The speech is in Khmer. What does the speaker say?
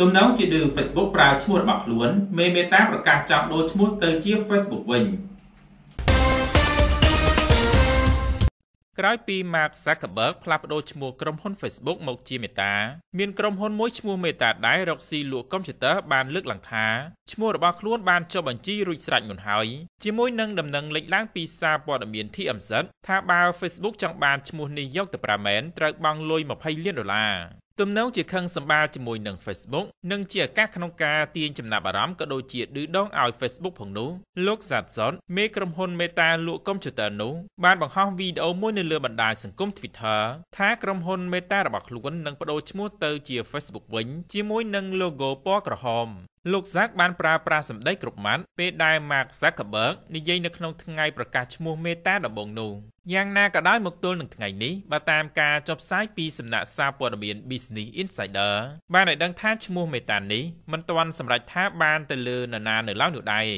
ទំនងជាឌឺ Facebook ប្រើឈ្មោះរបស់ខ្លួនមេមេតាប្រកាសចង់ដូរឈ្មោះទៅជា Facebook វិញក្រោយពី Mark Zuckerberg ផ្លាស់ប្តូរឈ្មោះក្រុមហ៊ុន Facebook មកជា Meta មានក្រុមហ៊ុនមួយឈ្មោះ Meta ដែររកស៊ីលក់កុំព្យូទ័របានលើកឡើងថាឈ្មោះរបស់ខ្លួនបានចុះបញ្ជីរួចស្រេចមុនហើយជាមួយនឹងដំណឹងលេចឡើងពីសារព័ត៌មាន TMZ ថាបើ Facebook ចង់បានឈ្មោះនេះយកទៅប្រើមែនត្រូវបង់លុយ20លានដុល្លារ ទំនងជាខឹងសម្បាជាមួយនឹង Facebook និងជាឱកាសក្នុងការទាញចំណាប់អារម្មណ៍ក៏ដូចជាឌឺដងឲ្យ Facebook ផងនោះលោក Zatson មេក្រុមហ៊ុន Meta លក់កុំព្យូទ័រនោះបានបង្ហោះវីដេអូមួយនៅលើបណ្ដាញសង្គម Twitter ថាក្រុមហ៊ុន Meta របស់ខ្លួននឹងបដូរឈ្មោះទៅជា Facebook វិញជាមួយនឹង logo ពណ៌ក្រហម លោក Zack បានប្រើប្រាស់សម្ដីគ្រប់ម៉ាត់ពេលដែល Mark Zuckerberg និយាយនៅក្នុងថ្ងៃប្រកាសឈ្មោះ Meta ដំបូងនោះយ៉ាងណាក៏ដោយមកទល់នឹងថ្ងៃនេះបើតាមការចុះផ្សាយពីសំណាក់សារព័ត៌មាន Business Insider បានឲ្យដឹងថាឈ្មោះ Meta នេះមិនទាន់សម្រេចថាបានទៅលើនរណានៅឡើយនោះដែរ